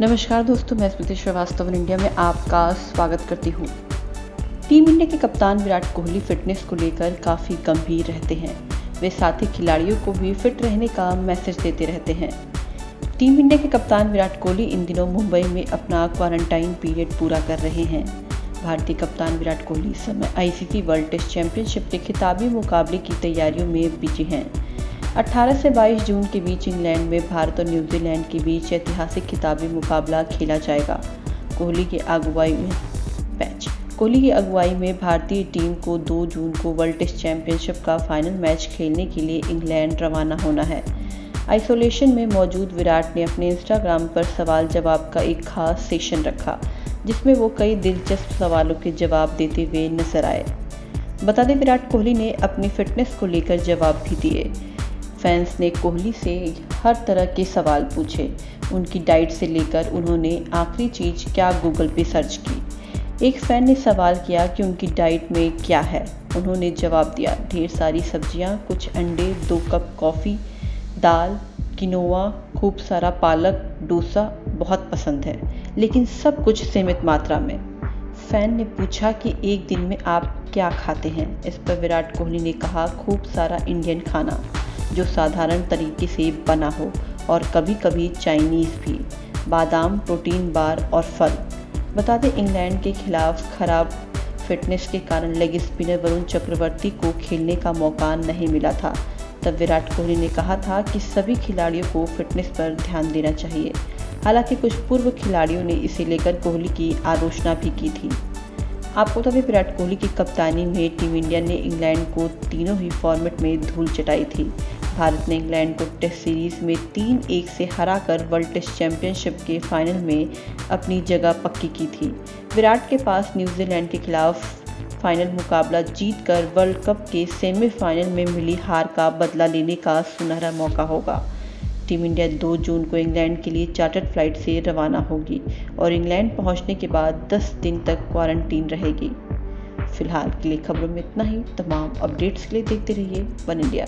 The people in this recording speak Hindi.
नमस्कार दोस्तों, मैं स्मृति श्रीवास्तव इंडिया में आपका स्वागत करती हूँ। टीम इंडिया के कप्तान विराट कोहली फिटनेस को लेकर काफ़ी गंभीर रहते हैं। वे साथी खिलाड़ियों को भी फिट रहने का मैसेज देते रहते हैं। टीम इंडिया के कप्तान विराट कोहली इन दिनों मुंबई में अपना क्वारंटाइन पीरियड पूरा कर रहे हैं। भारतीय कप्तान विराट कोहली इस समय आईसीसी वर्ल्ड टेस्ट चैंपियनशिप के खिताबी मुकाबले की तैयारियों में बिज़ी हैं। 18 से 22 जून के बीच इंग्लैंड में भारत और न्यूजीलैंड के बीच ऐतिहासिक खिताबी मुकाबला खेला जाएगा। कोहली की अगुवाई में मैच। कोहली की अगुवाई में भारतीय टीम को 2 जून को वर्ल्ड टेस्ट चैंपियनशिप का फाइनल मैच खेलने के लिए इंग्लैंड रवाना होना है। आइसोलेशन में मौजूद विराट ने अपने इंस्टाग्राम पर सवाल जवाब का एक खास सेशन रखा, जिसमें वो कई दिलचस्प सवालों के जवाब देते हुए नज़र आए। बता दें, विराट कोहली ने अपनी फिटनेस को लेकर जवाब भी दिए। फैंस ने कोहली से हर तरह के सवाल पूछे। उनकी डाइट से लेकर उन्होंने आखिरी चीज़ क्या गूगल पे सर्च की? एक फ़ैन ने सवाल किया कि उनकी डाइट में क्या है। उन्होंने जवाब दिया ढेर सारी सब्ज़ियाँ, कुछ अंडे दो कप कॉफ़ी दाल किनोवा खूब सारा पालक डोसा बहुत पसंद है लेकिन सब कुछ सीमित मात्रा में। फ़ैन ने पूछा कि एक दिन में आप क्या खाते हैं? इस पर विराट कोहली ने कहा खूब सारा इंडियन खाना। जो साधारण तरीके से बना हो और कभी कभी चाइनीज़ भी। बादाम, प्रोटीन बार और फल। बता दें, इंग्लैंड के खिलाफ खराब फिटनेस के कारण लेग स्पिनर वरुण चक्रवर्ती को खेलने का मौका नहीं मिला था। तब विराट कोहली ने कहा था कि सभी खिलाड़ियों को फिटनेस पर ध्यान देना चाहिए। हालाँकि कुछ पूर्व खिलाड़ियों ने इसे लेकर कोहली की आलोचना भी की थी। आपको तभी विराट कोहली की कप्तानी में टीम इंडिया ने इंग्लैंड को तीनों ही फॉर्मेट में धूल चटाई थी। भारत ने इंग्लैंड को टेस्ट सीरीज़ में तीन एक से हराकर वर्ल्ड टेस्ट चैंपियनशिप के फाइनल में अपनी जगह पक्की की थी। विराट के पास न्यूजीलैंड के खिलाफ फाइनल मुकाबला जीतकर वर्ल्ड कप के सेमीफाइनल में मिली हार का बदला लेने का सुनहरा मौका होगा। टीम इंडिया 2 जून को इंग्लैंड के लिए चार्टर्ड फ़्लाइट से रवाना होगी और इंग्लैंड पहुँचने के बाद 10 दिन तक क्वारंटीन रहेगी। फ़िलहाल के लिए खबरों में इतना ही। तमाम अपडेट्स के लिए देखते रहिए वन इंडिया।